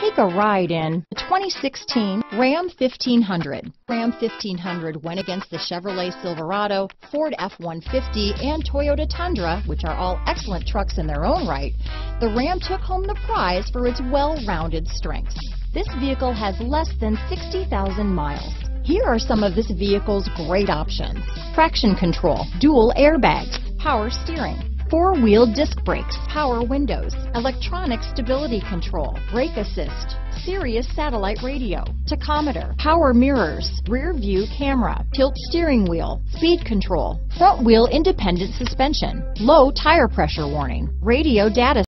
Take a ride in the 2016 Ram 1500. Ram 1500 went against the Chevrolet Silverado, Ford F-150, and Toyota Tundra, which are all excellent trucks in their own right. The Ram took home the prize for its well-rounded strengths. This vehicle has less than 60,000 miles. Here are some of this vehicle's great options. Traction control, dual airbags, power steering, four-wheel disc brakes, power windows, electronic stability control, brake assist, Sirius satellite radio, tachometer, power mirrors, rear view camera, tilt steering wheel, speed control, front wheel independent suspension, low tire pressure warning, radio data